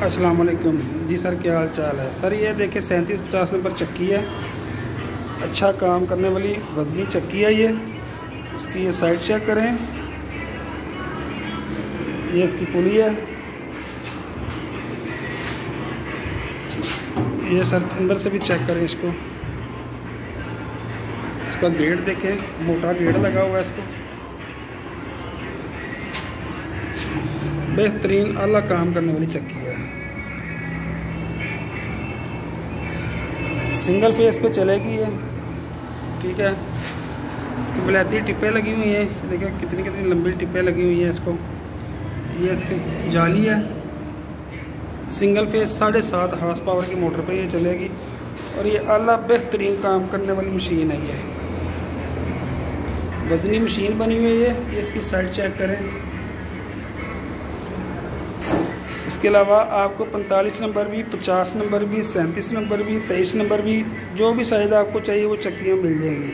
अस्सलाम वालेकुम जी सर, क्या हाल चाल है? सर, ये देखिए, सैंतीस पचास नंबर चक्की है। अच्छा काम करने वाली वजनी चक्की है ये। इसकी ये साइड चेक करें। ये इसकी पुली है। ये सर, अंदर से भी चेक करें इसको। इसका गेट देखें, मोटा गेट लगा हुआ है इसको। बेहतरीन अला काम करने वाली चक्की है। सिंगल फेस पे चलेगी ये। ठीक है। इसकी बलैती टिप्पे लगी हुई हैं। देखिए कितनी कितनी लंबी टिप्पे लगी हुई हैं इसको। ये इसकी जाली है। सिंगल फेस साढ़े सात हार्स पावर की मोटर पे ये चलेगी। और ये अला बेहतरीन काम करने वाली मशीन है ये। वजनी मशीन बनी हुई है। ये इसकी साइड चेक करें। इसके अलावा आपको 45 नंबर भी 50 नंबर भी, सैंतीस नंबर भी, तेईस नंबर भी, जो भी साइज़ आपको चाहिए वो चक्कियाँ मिल जाएँगी।